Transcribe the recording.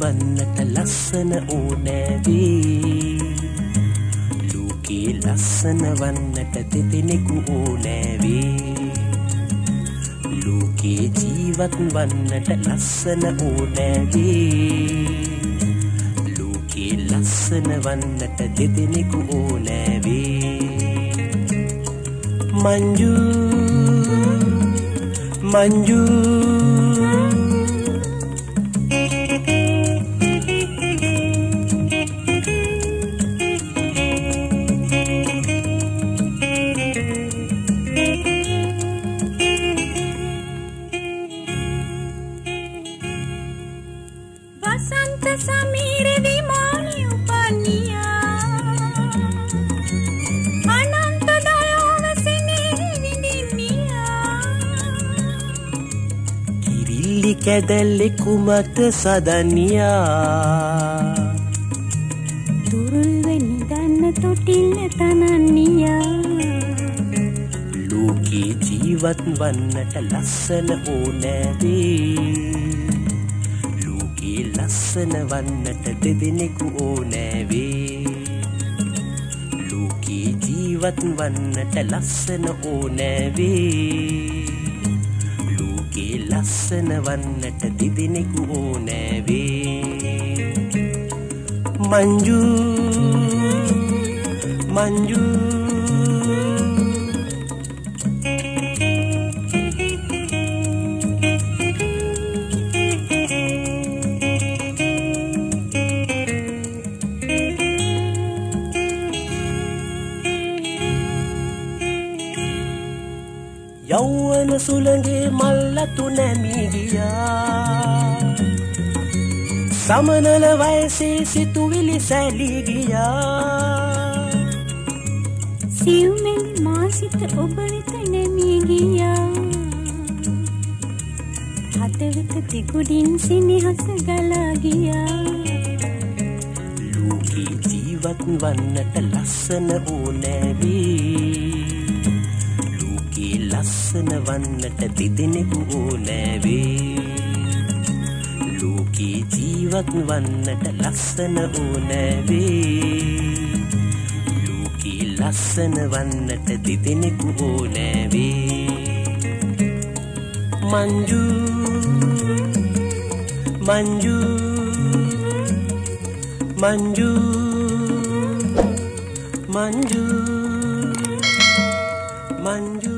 වන්නට ලස්සන ඕනෑවේ. ලෝකේ ලස්සන වන්නට දෙදෙනෙකු ඕනෑවේ. ලෝකේ ජීවත් වන්නට ලස්සන ඕනෑවේ. ලෝකේ ලස්සන වන්නට දෙදෙනෙකු ඕනෑවේ. මංජු මංජු. කිරිල්ලි කැදැල්ලෙකු මත සදනියා තුරුල්ව නිදන්න තොටිල්ල තනන්නියා ලෝකේ ජීවත් වන්නට ලස්සන ඕනෑවේ. ලෝකේ ලස්සන වන්නට දෙදෙනෙකු ඕනෑවේ ලෝකේ ජීවත් වන්නට ලස්සන ඕනෑවේ. ලෝකේ ලස්සන වන්නට දෙදෙනෙකු ඕනෑවේ. මංජු මංජු. සමනල වයසේ සිතුවිලි සැලිගියා සිව්මැලි මාසිත ඔබ වෙත නැමී ගියා. හදවත තිගුඩින් සිනිහස ගලා ගියා. ලෝකේ ජීවත් වන්නට ලස්සන ඕනෑවේ. ලෝකේ ලස්සන වන්නට දෙදෙනෙකු ඕනෑවේ ලෝකේ ජීවත් වන්නට ලස්සන ඕනෑවේ ලෝකේ ලස්සන වන්නට දෙදෙනෙකු ඕනෑවේ මංජු මංජු මංජු මංජු මංජු.